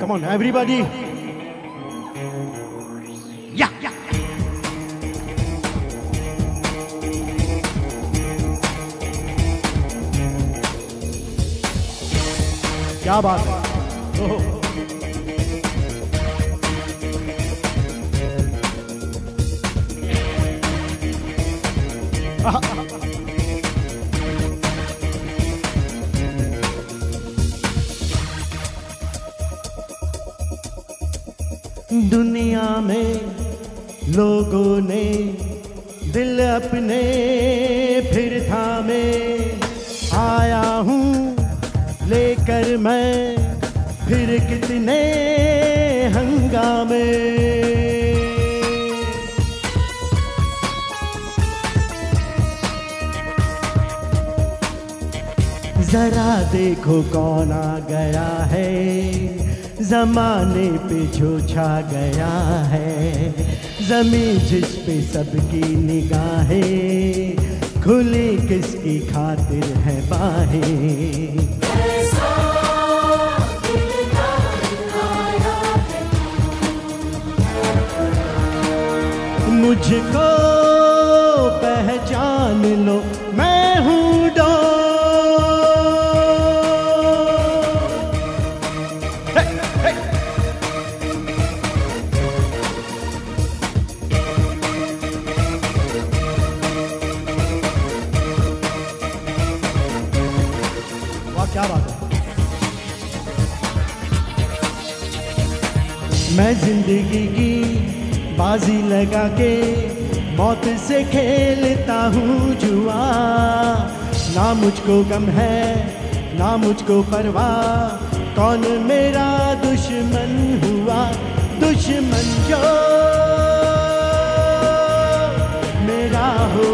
Come on, everybody. Yeah, yeah. क्या बात है oh. दुनिया में लोगों ने दिल अपने फिर थामे। आया हूँ लेकर मैं फिर कितने हंगामे। जरा देखो कौन आ गया है। जमाने पे जो छा गया है, ज़मीन जिस पे सबकी निगाहें, खुली किसकी खातिर है बाहें? मुझको पहचान लो। क्या बात है? मैं ज़िंदगी की बाजी लगा के मौत से खेलता हूँ जुआ। ना मुझको गम है ना मुझको परवाह। कौन मेरा दुश्मन हुआ? दुश्मन जो मेरा हो।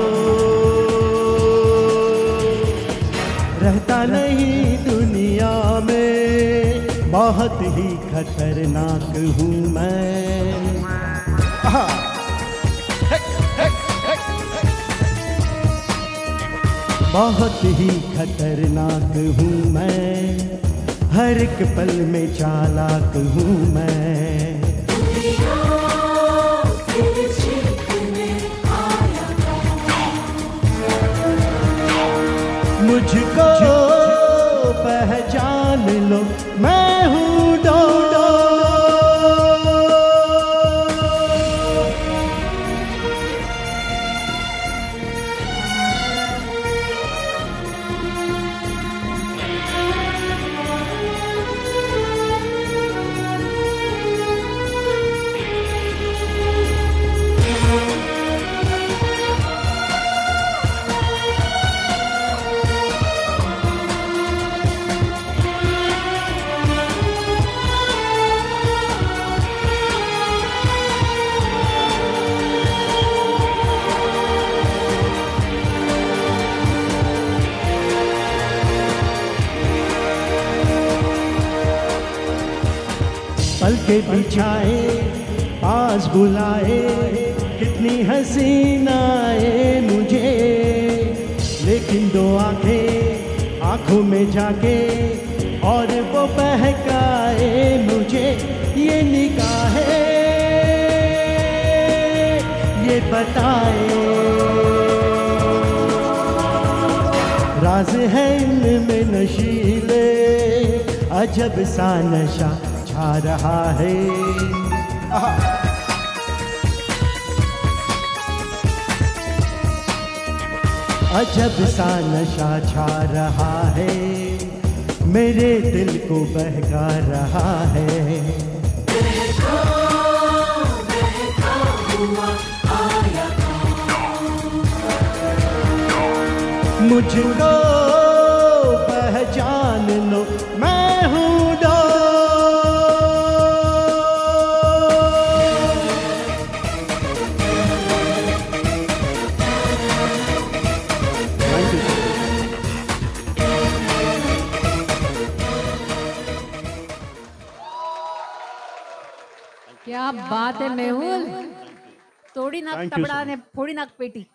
रहता नहीं बहुत ही खतरनाक हूँ मैं। बहुत ही खतरनाक हूँ मैं। हर एक पल में चालाक हूँ मैं। मुझको पहचान लो। पल के बिछाए, पास बुलाए, कितनी हसीन आए मुझे। लेकिन दो आँखें आँखों में जाके और वो बहकाए मुझे, ये निगाहें, ये बताए। राज है इनमें नशीले, अजब सा नशा। छा रहा है। अजब सा नशा छा रहा है, मेरे दिल को बहका रहा है। मुझको पहचान लो, मैं क्या बात है मेहुल? थोड़ी नाक कपड़ा तबड़ा ने थोड़ी नाक पेटी।